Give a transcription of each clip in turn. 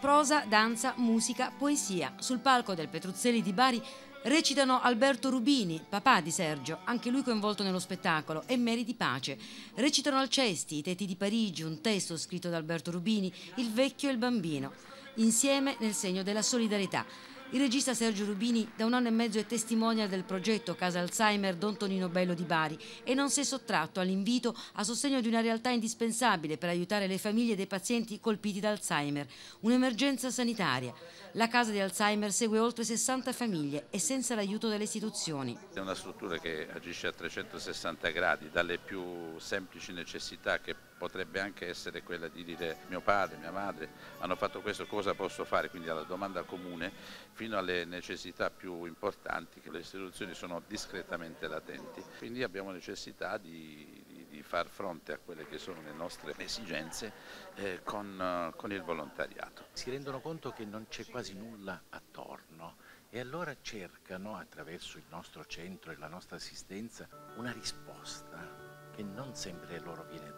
prosa, danza, musica, poesia. Sul palco del Petruzzelli di Bari recitano Alberto Rubini, papà di Sergio, anche lui coinvolto nello spettacolo, e Mary di Pace. Recitano Alcesti, I tetti di Parigi, un testo scritto da Alberto Rubini, Il vecchio e il bambino, insieme nel segno della solidarietà. Il regista Sergio Rubini da un anno e mezzo è testimonial del progetto Casa Alzheimer Don Tonino Bello di Bari e non si è sottratto all'invito a sostegno di una realtà indispensabile per aiutare le famiglie dei pazienti colpiti da Alzheimer, un'emergenza sanitaria. La casa di Alzheimer segue oltre 60 famiglie e senza l'aiuto delle istituzioni. È una struttura che agisce a 360 gradi, dalle più semplici necessità che potrebbe anche essere quella di dire mio padre, mia madre hanno fatto questo, cosa posso fare? Quindi alla domanda comune fino alle necessità più importanti che le istituzioni sono discretamente latenti. Quindi abbiamo necessità di, di, di far fronte a quelle che sono le nostre esigenze eh, con, con il volontariato. Si rendono conto che non c'è quasi nulla attorno e allora cercano attraverso il nostro centro e la nostra assistenza una risposta che non sempre loro viene data.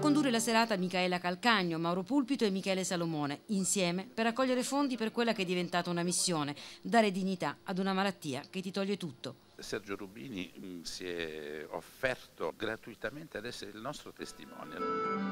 Condurre la serata Michaela Calcagno, Mauro Pulpito e Michele Salomone, insieme per raccogliere fondi per quella che è diventata una missione, dare dignità ad una malattia che ti toglie tutto. Sergio Rubini mm, si è offerto gratuitamente ad essere il nostro testimone.